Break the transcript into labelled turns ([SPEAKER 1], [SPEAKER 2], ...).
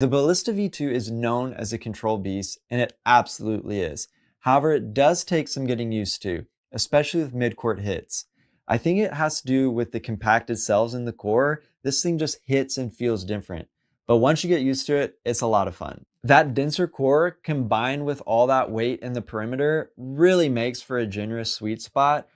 [SPEAKER 1] The Ballista V2 is known as a control beast, and it absolutely is. However, it does take some getting used to, especially with mid-court hits. I think it has to do with the compacted cells in the core. This thing just hits and feels different. But once you get used to it, it's a lot of fun. That denser core combined with all that weight in the perimeter really makes for a generous sweet spot